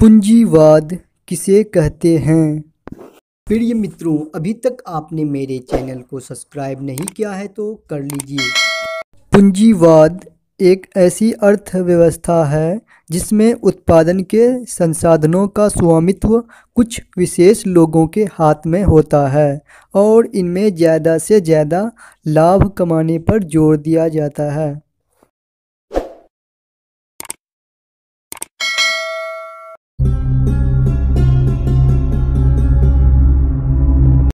पूंजीवाद किसे कहते हैं? प्रिय मित्रों, अभी तक आपने मेरे चैनल को सब्सक्राइब नहीं किया है तो कर लीजिए। पूंजीवाद एक ऐसी अर्थव्यवस्था है जिसमें उत्पादन के संसाधनों का स्वामित्व कुछ विशेष लोगों के हाथ में होता है और इनमें ज़्यादा से ज़्यादा लाभ कमाने पर ज़ोर दिया जाता है।